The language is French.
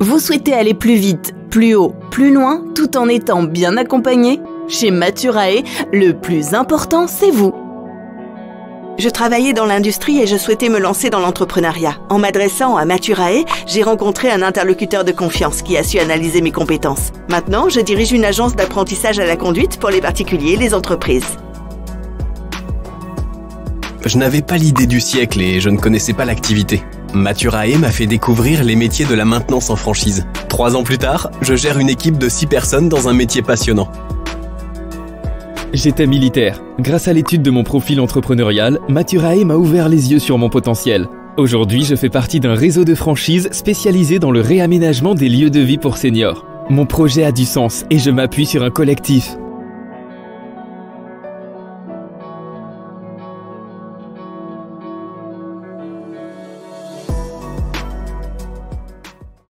Vous souhaitez aller plus vite, plus haut, plus loin, tout en étant bien accompagné? Chez Maturae, le plus important, c'est vous. Je travaillais dans l'industrie et je souhaitais me lancer dans l'entrepreneuriat. En m'adressant à Maturae, j'ai rencontré un interlocuteur de confiance qui a su analyser mes compétences. Maintenant, je dirige une agence d'apprentissage à la conduite pour les particuliers et les entreprises. Je n'avais pas l'idée du siècle et je ne connaissais pas l'activité. Maturae m'a fait découvrir les métiers de la maintenance en franchise. Trois ans plus tard, je gère une équipe de six personnes dans un métier passionnant. J'étais militaire. Grâce à l'étude de mon profil entrepreneurial, Maturae m'a ouvert les yeux sur mon potentiel. Aujourd'hui, je fais partie d'un réseau de franchises spécialisé dans le réaménagement des lieux de vie pour seniors. Mon projet a du sens et je m'appuie sur un collectif.